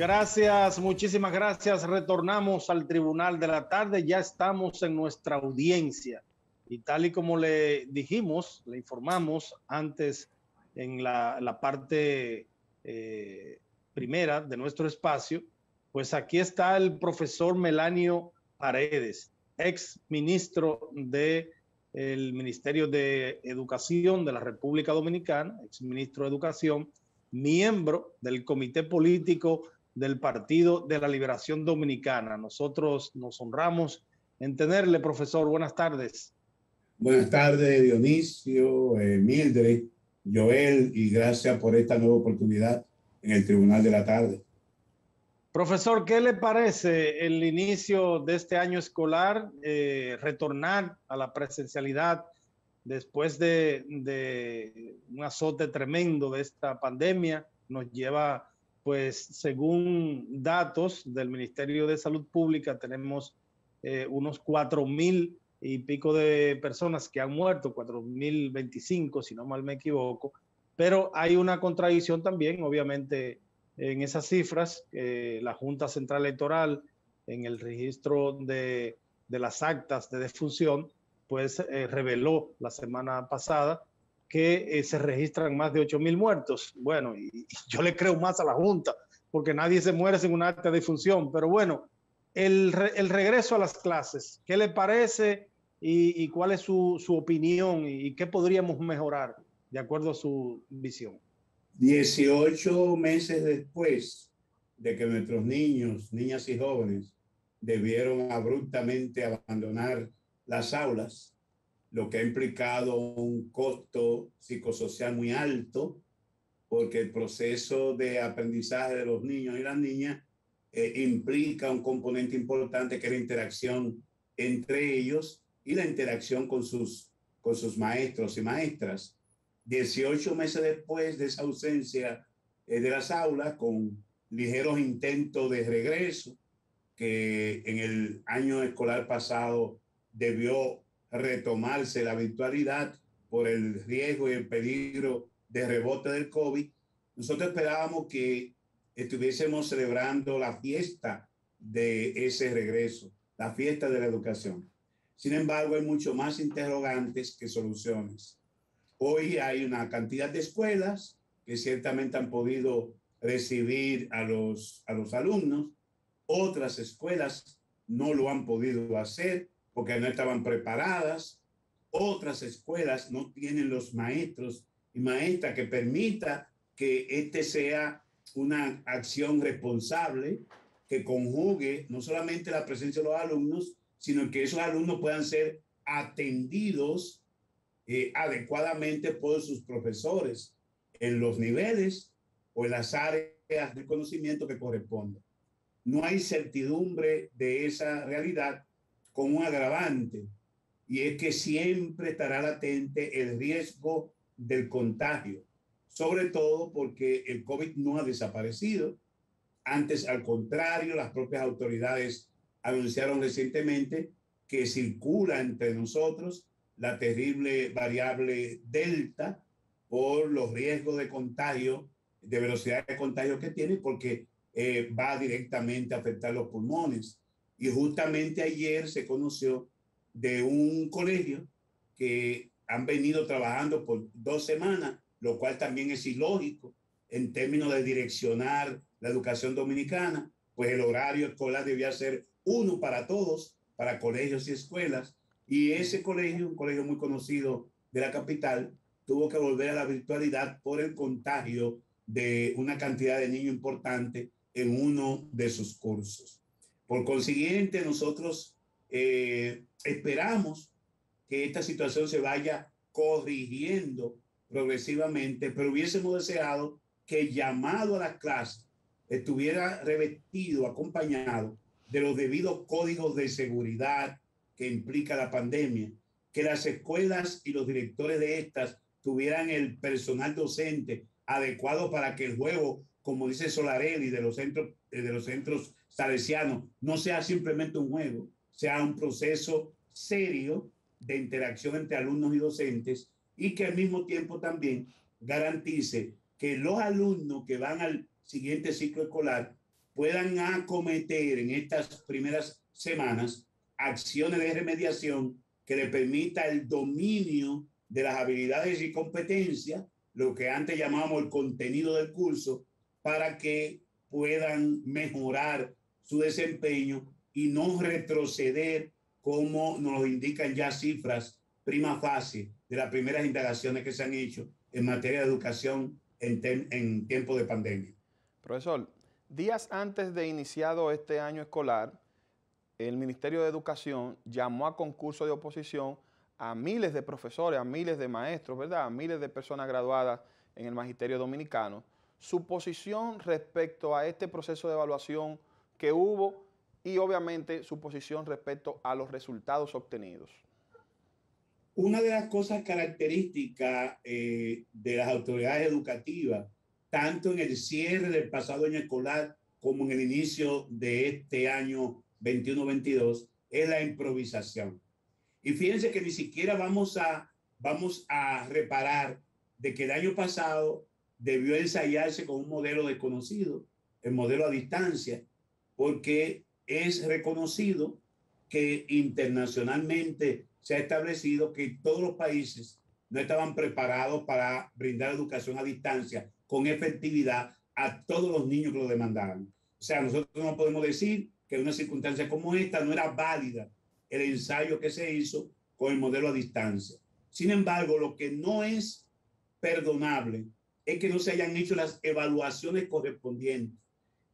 Gracias, muchísimas gracias. Retornamos al Tribunal de la Tarde. Ya estamos en nuestra audiencia. Y tal y como le dijimos, le informamos antes en la, parte eh, primera de nuestro espacio, pues aquí está el profesor Melanio Paredes, ex ministro del Ministerio de Educación de la República Dominicana, ex ministro de Educación, miembro del Comité Político del Partido de la Liberación Dominicana. Nosotros nos honramos en tenerle, profesor. Buenas tardes. Buenas tardes, Dionisio, eh, Mildred, Joel, y gracias por esta nueva oportunidad en el Tribunal de la Tarde. Profesor, ¿qué le parece el inicio de este año escolar, eh, retornar a la presencialidad después de, de un azote tremendo de esta pandemia? Nos lleva pues según datos del Ministerio de Salud Pública, tenemos eh, unos cuatro mil y pico de personas que han muerto, cuatro mil veinticinco, si no mal me equivoco, pero hay una contradicción también, obviamente, en esas cifras. la Junta Central Electoral, en el registro de, las actas de defunción, pues eh, reveló la semana pasada que eh, se registran más de 8 mil muertos. Bueno, y, yo le creo más a la Junta, porque nadie se muere sin un acta de función. Pero bueno, el, regreso a las clases, ¿qué le parece y, cuál es su, su, opinión y qué podríamos mejorar de acuerdo a su visión? 18 meses después de que nuestros niños, niñas y jóvenes debieron abruptamente abandonar las aulas, lo que ha implicado un costo psicosocial muy alto, porque el proceso de aprendizaje de los niños y las niñas eh, implica un componente importante que es la interacción entre ellos y la interacción con sus, con sus maestros y maestras. 18 meses después de esa ausencia eh, de las aulas, con ligeros intentos de regreso, que en el año escolar pasado debió retomarse la virtualidad por el riesgo y el peligro de rebote del COVID, nosotros esperábamos que estuviésemos celebrando la fiesta de ese regreso, la fiesta de la educación. Sin embargo, hay mucho más interrogantes que soluciones. Hoy hay una cantidad de escuelas que ciertamente han podido recibir a los, a los alumnos, otras escuelas no lo han podido hacer porque no estaban preparadas. Otras escuelas no tienen los maestros y maestras que permita que este sea una acción responsable que conjugue no solamente la presencia de los alumnos, sino que esos alumnos puedan ser atendidos eh, adecuadamente por sus profesores en los niveles o en las áreas de conocimiento que corresponden. No hay certidumbre de esa realidad con un agravante y es que siempre estará latente el riesgo del contagio, sobre todo porque el COVID no ha desaparecido. Antes, al contrario, las propias autoridades anunciaron recientemente que circula entre nosotros la terrible variable delta por los riesgos de contagio, de velocidad de contagio que tiene, porque eh, va directamente a afectar los pulmones. Y justamente ayer se conoció de un colegio que han venido trabajando por dos semanas, lo cual también es ilógico en términos de direccionar la educación dominicana, pues el horario escolar debía ser uno para todos, para colegios y escuelas, y ese colegio, un colegio muy conocido de la capital, tuvo que volver a la virtualidad por el contagio de una cantidad de niños importante en uno de sus cursos. Por consiguiente, nosotros eh, esperamos que esta situación se vaya corrigiendo progresivamente, pero hubiésemos deseado que el llamado a las clases estuviera revestido, acompañado de los debidos códigos de seguridad que implica la pandemia, que las escuelas y los directores de estas tuvieran el personal docente adecuado para que el juego, como dice Solarelli, de los centros, de los centros salesiano no sea simplemente un juego, sea un proceso serio de interacción entre alumnos y docentes y que al mismo tiempo también garantice que los alumnos que van al siguiente ciclo escolar puedan acometer en estas primeras semanas acciones de remediación que le permita el dominio de las habilidades y competencias, lo que antes llamábamos el contenido del curso, para que puedan mejorar su desempeño y no retroceder como nos indican ya cifras prima fase de las primeras indagaciones que se han hecho en materia de educación en, en tiempo de pandemia. Profesor, días antes de iniciado este año escolar, el Ministerio de Educación llamó a concurso de oposición a miles de profesores, a miles de maestros, ¿verdad? A miles de personas graduadas en el Magisterio Dominicano. Su posición respecto a este proceso de evaluación que hubo y obviamente su posición respecto a los resultados obtenidos. Una de las cosas características eh, de las autoridades educativas, tanto en el cierre del pasado año escolar como en el inicio de este año 21-22 es la improvisación. Y fíjense que ni siquiera vamos a, vamos a reparar de que el año pasado debió ensayarse con un modelo desconocido, el modelo a distancia, porque es reconocido que internacionalmente se ha establecido que todos los países no estaban preparados para brindar educación a distancia con efectividad a todos los niños que lo demandaban. O sea, nosotros no podemos decir que en una circunstancia como esta no era válida el ensayo que se hizo con el modelo a distancia. Sin embargo, lo que no es perdonable es que no se hayan hecho las evaluaciones correspondientes,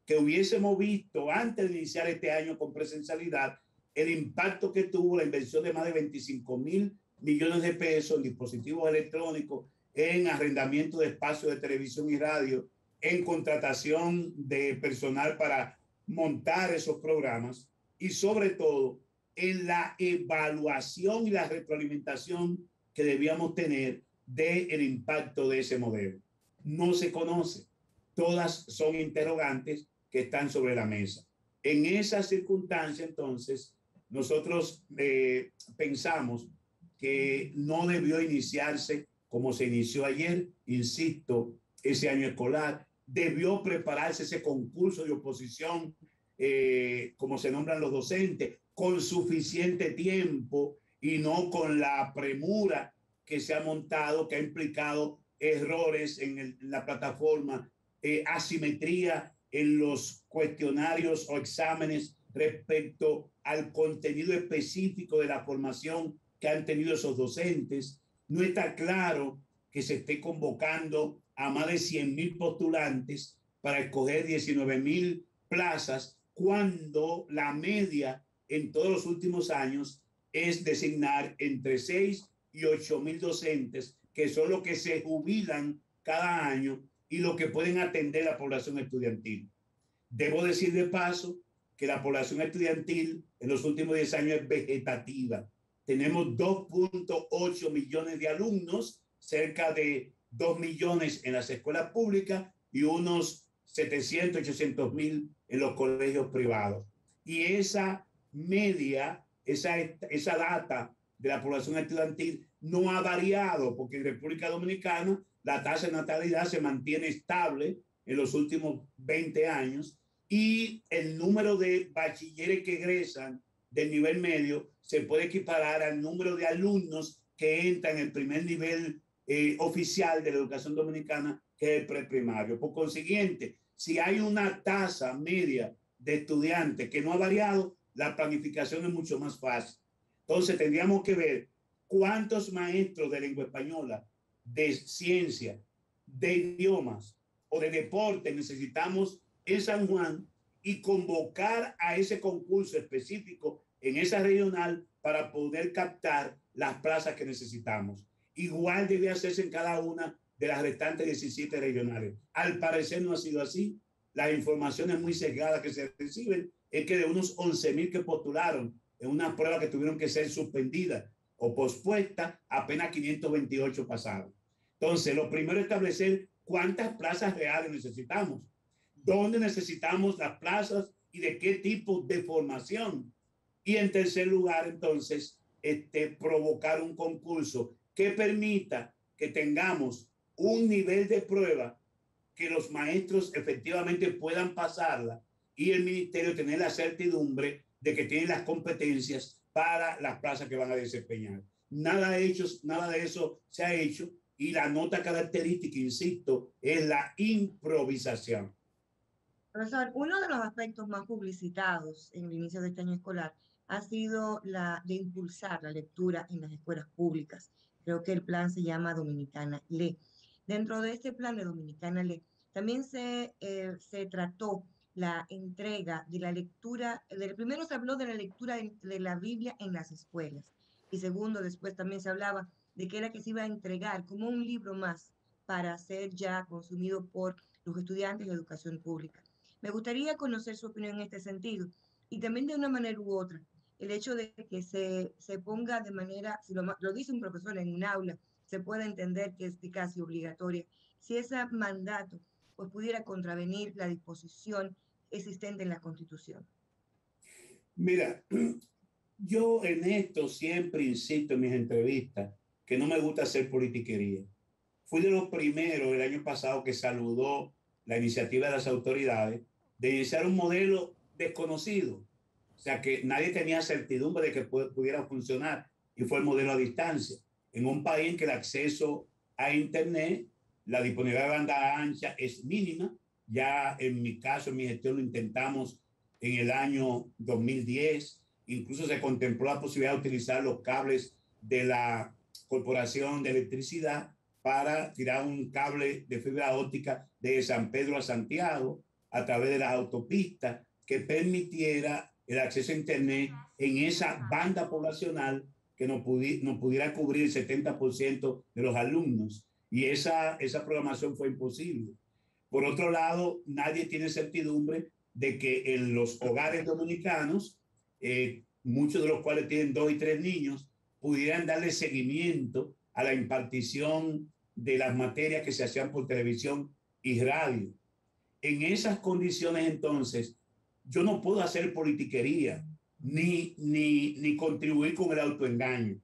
que hubiésemos visto antes de iniciar este año con presencialidad el impacto que tuvo la inversión de más de 25 mil millones de pesos en dispositivos electrónicos, en arrendamiento de espacios de televisión y radio, en contratación de personal para montar esos programas y sobre todo en la evaluación y la retroalimentación que debíamos tener del el impacto de ese modelo. No se conoce. Todas son interrogantes que están sobre la mesa. En esa circunstancia, entonces, nosotros eh, pensamos que no debió iniciarse como se inició ayer, insisto, ese año escolar, debió prepararse ese concurso de oposición, eh, como se nombran los docentes, con suficiente tiempo y no con la premura que se ha montado, que ha implicado errores en, la plataforma, eh, asimetría en los cuestionarios o exámenes respecto al contenido específico de la formación que han tenido esos docentes. No está claro que se esté convocando a más de 100 mil postulantes para escoger 19 mil plazas, cuando la media en todos los últimos años es designar entre 6 y 8 mil docentes, que son los que se jubilan cada año y los que pueden atender la población estudiantil. Debo decir de paso que la población estudiantil en los últimos 10 años es vegetativa. Tenemos 2.8 millones de alumnos, cerca de 2 millones en las escuelas públicas y unos 700, 800 mil en los colegios privados. Y esa media, esa, esa data de la población estudiantil no ha variado, porque en República Dominicana la tasa de natalidad se mantiene estable en los últimos 20 años y el número de bachilleres que egresan del nivel medio se puede equiparar al número de alumnos que entran en el primer nivel eh, oficial de la educación dominicana, que es el preprimario. Por consiguiente, si hay una tasa media de estudiantes que no ha variado, la planificación es mucho más fácil. Entonces, tendríamos que ver cuántos maestros de lengua española, de ciencia, de idiomas o de deporte necesitamos en San Juan y convocar a ese concurso específico en esa regional para poder captar las plazas que necesitamos. Igual debe hacerse en cada una de las restantes 17 regionales. Al parecer no ha sido así. Las informaciones muy sesgadas que se reciben es que de unos 11 mil que postularon en una prueba que tuvieron que ser suspendidas o pospuestas, apenas 528 pasaron. Entonces, lo primero es establecer cuántas plazas reales necesitamos, dónde necesitamos las plazas y de qué tipo de formación. Y en tercer lugar, entonces, este, provocar un concurso que permita que tengamos un nivel de prueba que los maestros efectivamente puedan pasarla y el ministerio tener la certidumbre de que tiene las competencias para las plazas que van a desempeñar. Nada, nada de eso se ha hecho y la nota característica, insisto, es la improvisación. Profesor, uno de los aspectos más publicitados en el inicio de este año escolar ha sido la de impulsar la lectura en las escuelas públicas. Creo que el plan se llama Dominicana Lee. Dentro de este plan de Dominicana Lee también se, eh, se trató la entrega de la lectura, del, primero se habló de la lectura de, de, la Biblia en las escuelas y segundo, después también se hablaba de que era que se iba a entregar como un libro más para ser ya consumido por los estudiantes de educación pública. Me gustaría conocer su opinión en este sentido y también de una manera u otra, el hecho de que se, se ponga de manera, si lo, lo, dice un profesor en un aula, se pueda entender que es casi obligatoria, si ese mandato pues pudiera contravenir la disposición existente en la Constitución. Mira, yo en esto siempre insisto en mis entrevistas que no me gusta hacer politiquería. Fui de los primeros el año pasado que saludó la iniciativa de las autoridades de iniciar un modelo desconocido, o sea que nadie tenía certidumbre de que pudiera funcionar y fue el modelo a distancia. En un país en que el acceso a Internet, la disponibilidad de banda ancha es mínima, ya en mi caso, en mi gestión lo intentamos en el año 2010, incluso se contempló la posibilidad de utilizar los cables de la Corporación de Electricidad para tirar un cable de fibra óptica de San Pedro a Santiago a través de las autopistas que permitiera el acceso a Internet en esa banda poblacional que no, pudi no pudiera cubrir el 70% de los alumnos. Y esa, esa programación fue imposible. Por otro lado, nadie tiene certidumbre de que en los hogares dominicanos, eh, muchos de los cuales tienen dos y tres niños, pudieran darle seguimiento a la impartición de las materias que se hacían por televisión y radio. En esas condiciones, entonces, yo no puedo hacer politiquería ni, ni, ni contribuir con el autoengaño.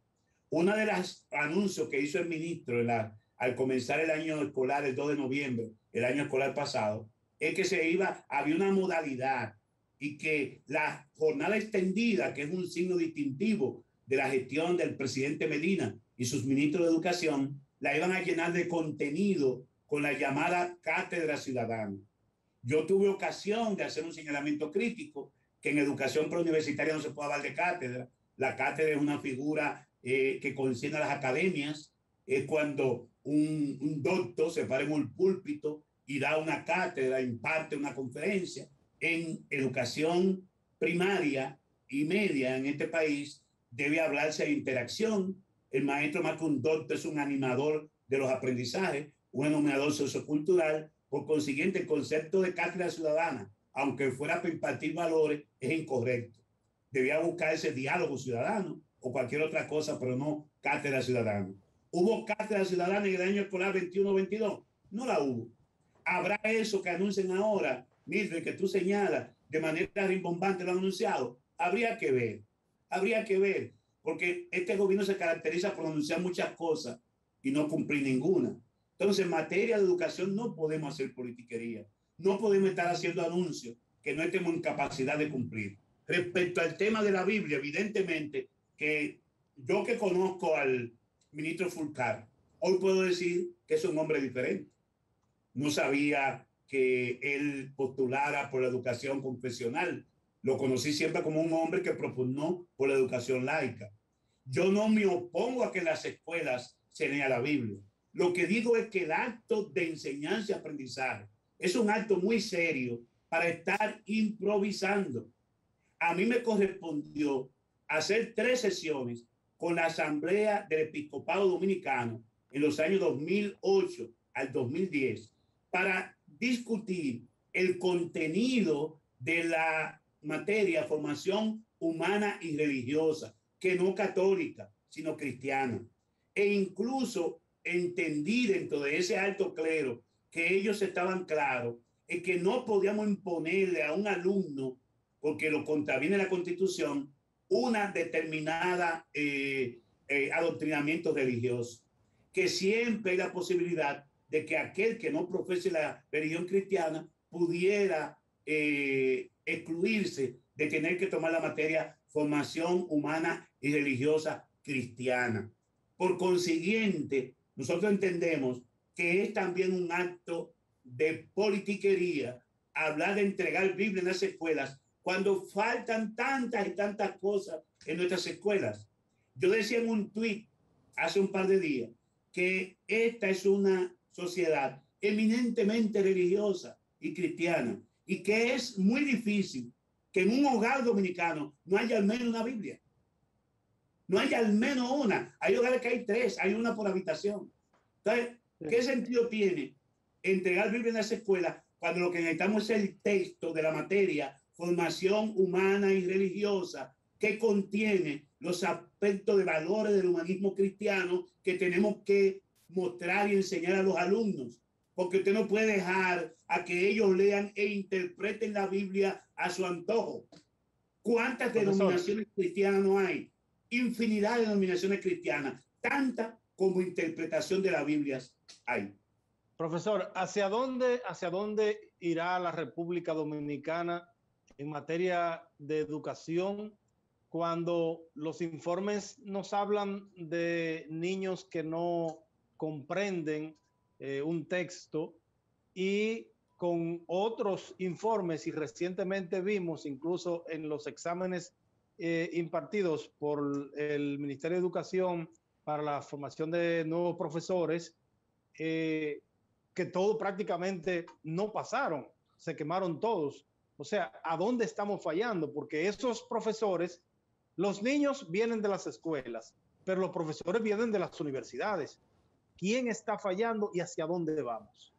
Una de las anuncios que hizo el ministro la, al comenzar el año escolar, el 2 de noviembre, el año escolar pasado, es que se iba, había una modalidad y que la jornada extendida, que es un signo distintivo de la gestión del presidente Medina y sus ministros de educación, la iban a llenar de contenido con la llamada cátedra ciudadana. Yo tuve ocasión de hacer un señalamiento crítico que en educación preuniversitaria no se puede hablar de cátedra. La cátedra es una figura eh, que concierne a las academias. Es cuando un, un doctor se para en un púlpito y da una cátedra, imparte una conferencia en educación primaria y media en este país, debe hablarse de interacción. El maestro más que un doctor es un animador de los aprendizajes, un animador sociocultural. Por consiguiente, el concepto de cátedra ciudadana, aunque fuera para impartir valores, es incorrecto. Debía buscar ese diálogo ciudadano o cualquier otra cosa, pero no cátedra ciudadana. ¿Hubo cátedra ciudadana en el año escolar 21-22? No la hubo. ¿Habrá eso que anuncien ahora, Mildred, que tú señalas, de manera rimbombante lo han anunciado? Habría que ver, habría que ver, porque este gobierno se caracteriza por anunciar muchas cosas y no cumplir ninguna. Entonces, en materia de educación no podemos hacer politiquería, no podemos estar haciendo anuncios que no estemos en capacidad de cumplir. Respecto al tema de la Biblia, evidentemente que yo que conozco al ministro Fulcar, hoy puedo decir que es un hombre diferente. No sabía que él postulara por la educación confesional. Lo conocí siempre como un hombre que propugnó por la educación laica. Yo no me opongo a que las escuelas se lea la Biblia. Lo que digo es que el acto de enseñanza y aprendizaje es un acto muy serio para estar improvisando. A mí me correspondió hacer tres sesiones con la Asamblea del Episcopado Dominicano en los años 2008 al 2010 para discutir el contenido de la materia formación humana y religiosa, que no católica, sino cristiana. E incluso entendí dentro de ese alto clero que ellos estaban claros en que no podíamos imponerle a un alumno, porque lo contraviene la constitución, una determinada eh, eh, adoctrinamiento religioso, que siempre hay la posibilidad de que aquel que no profese la religión cristiana pudiera eh, excluirse de tener que tomar la materia formación humana y religiosa cristiana. Por consiguiente, nosotros entendemos que es también un acto de politiquería hablar de entregar Biblia en las escuelas cuando faltan tantas y tantas cosas en nuestras escuelas. Yo decía en un tuit hace un par de días que esta es una sociedad eminentemente religiosa y cristiana y que es muy difícil que en un hogar dominicano no haya al menos una Biblia. No haya al menos una. Hay hogares que hay tres, hay una por habitación. Entonces, ¿qué sentido tiene entregar Biblia en esa escuela cuando lo que necesitamos es el texto de la materia, formación humana y religiosa, que contiene los aspectos de valores del humanismo cristiano que tenemos que mostrar y enseñar a los alumnos? Porque usted no puede dejar a que ellos lean e interpreten la Biblia a su antojo. ¿Cuántas denominaciones cristianas no hay? Infinidad de denominaciones cristianas, tantas como interpretación de la Biblia hay. Profesor, ¿hacia dónde, ¿hacia dónde irá la República Dominicana en materia de educación cuando los informes nos hablan de niños que no comprenden eh, un texto y con otros informes y recientemente vimos incluso en los exámenes eh, impartidos por el Ministerio de Educación para la formación de nuevos profesores, eh, que todo prácticamente no pasaron, se quemaron todos. O sea, ¿a dónde estamos fallando? Porque esos profesores, los niños vienen de las escuelas, pero los profesores vienen de las universidades quién está fallando y hacia dónde vamos.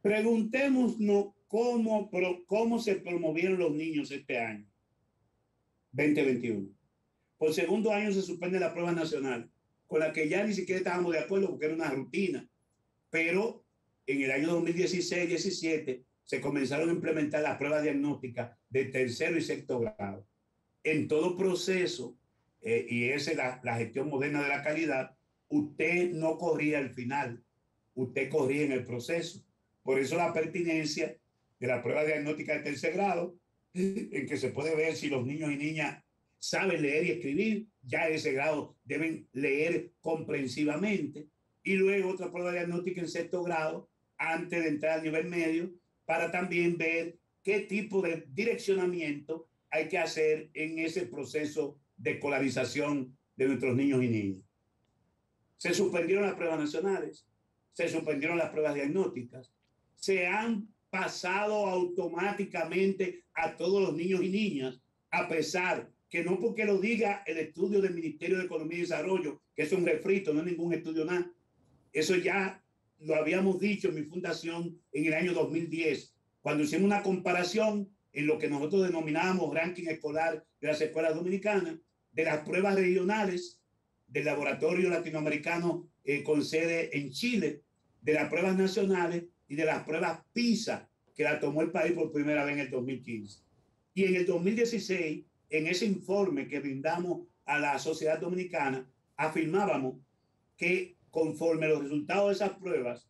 Preguntémonos cómo, cómo se promovieron los niños este año, 2021. Por segundo año se suspende la prueba nacional, con la que ya ni siquiera estábamos de acuerdo porque era una rutina. Pero en el año 2016-17 se comenzaron a implementar las pruebas diagnósticas de tercero y sexto grado. En todo proceso, eh, y esa es la, gestión moderna de la calidad, usted no corría al final, usted corría en el proceso. Por eso la pertinencia de la prueba diagnóstica de tercer grado, en que se puede ver si los niños y niñas saben leer y escribir, ya en ese grado deben leer comprensivamente. Y luego otra prueba diagnóstica en sexto grado, antes de entrar al nivel medio, para también ver qué tipo de direccionamiento hay que hacer en ese proceso de escolarización de nuestros niños y niñas. Se suspendieron las pruebas nacionales, se suspendieron las pruebas diagnósticas, se han pasado automáticamente a todos los niños y niñas, a pesar que no porque lo diga el estudio del Ministerio de Economía y Desarrollo, que es un refrito, no es ningún estudio nada. Eso ya lo habíamos dicho en mi fundación en el año 2010, cuando hicimos una comparación en lo que nosotros denominábamos ranking escolar de las escuelas dominicanas, de las pruebas regionales del laboratorio latinoamericano eh, con sede en Chile, de las pruebas nacionales y de las pruebas PISA, que la tomó el país por primera vez en el 2015. Y en el 2016, en ese informe que brindamos a la sociedad dominicana, afirmábamos que conforme los resultados de esas pruebas,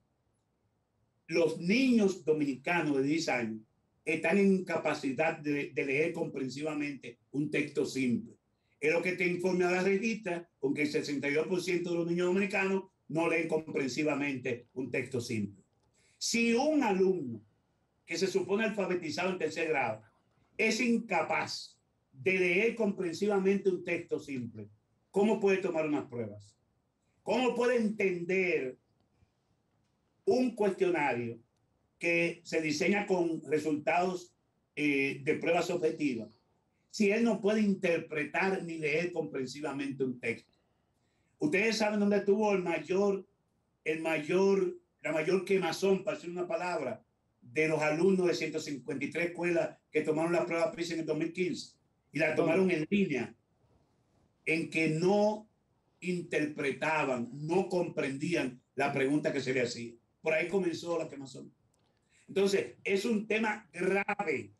los niños dominicanos de 10 años están en capacidad de, leer comprensivamente un texto simple es lo que te informa la revista, con el 62% de los niños dominicanos no leen comprensivamente un texto simple. Si un alumno que se supone alfabetizado en tercer grado es incapaz de leer comprensivamente un texto simple, ¿cómo puede tomar unas pruebas? ¿Cómo puede entender un cuestionario que se diseña con resultados eh, de pruebas objetivas? si él no puede interpretar ni leer comprensivamente un texto. Ustedes saben dónde tuvo el mayor, el mayor, la mayor quemazón, para decir una palabra, de los alumnos de 153 escuelas que tomaron la prueba PISA en el 2015 y la tomaron en línea, en que no interpretaban, no comprendían la pregunta que se le hacía. Por ahí comenzó la quemazón. Entonces, es un tema grave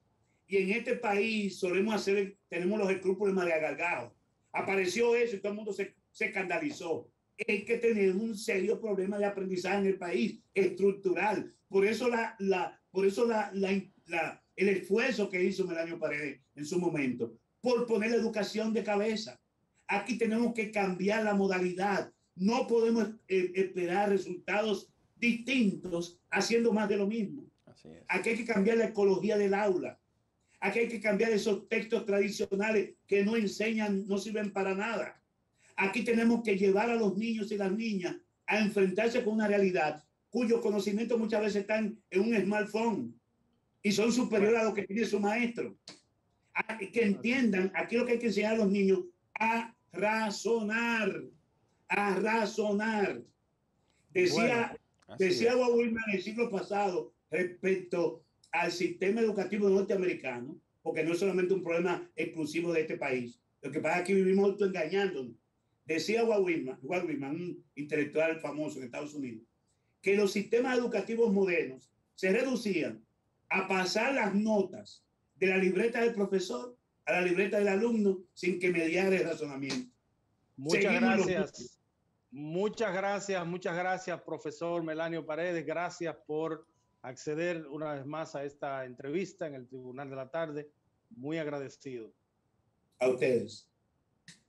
y en este país solemos hacer, tenemos los escrúpulos María Apareció eso y todo el mundo se, se escandalizó. Es que tenemos un serio problema de aprendizaje en el país, estructural. Por eso la, la, por eso la, la, el esfuerzo que hizo Melanio Paredes en su momento por poner la educación de cabeza. Aquí tenemos que cambiar la modalidad. No podemos eh, esperar resultados distintos haciendo más de lo mismo. Aquí hay que cambiar la ecología del aula. Aquí hay que cambiar esos textos tradicionales que no enseñan, no sirven para nada. Aquí tenemos que llevar a los niños y las niñas a enfrentarse con una realidad cuyo conocimiento muchas veces están en un smartphone y son superiores a lo que tiene su maestro. que entiendan, aquí lo que hay que enseñar a los niños a razonar, a razonar. Decía, decía Wilman en el siglo pasado respecto al sistema educativo norteamericano, porque no es solamente un problema exclusivo de este país. Lo que pasa es que vivimos autoengañándonos. Decía Walt un intelectual famoso en Estados Unidos, que los sistemas educativos modernos se reducían a pasar las notas de la libreta del profesor a la libreta del alumno sin que mediara el razonamiento. Muchas gracias. Muchas gracias, muchas gracias, profesor Melanio Paredes. Gracias por acceder una vez más a esta entrevista en el Tribunal de la Tarde. Muy agradecido. A ustedes.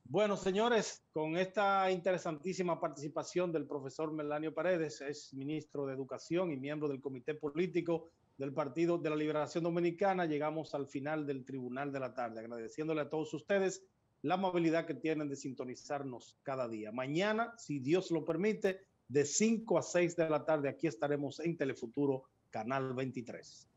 Bueno, señores, con esta interesantísima participación del profesor Melanio Paredes, es ministro de Educación y miembro del Comité Político del Partido de la Liberación Dominicana, llegamos al final del Tribunal de la Tarde, agradeciéndole a todos ustedes la amabilidad que tienen de sintonizarnos cada día. Mañana, si Dios lo permite, de 5 a 6 de la tarde, aquí estaremos en Telefuturo, Canal 23.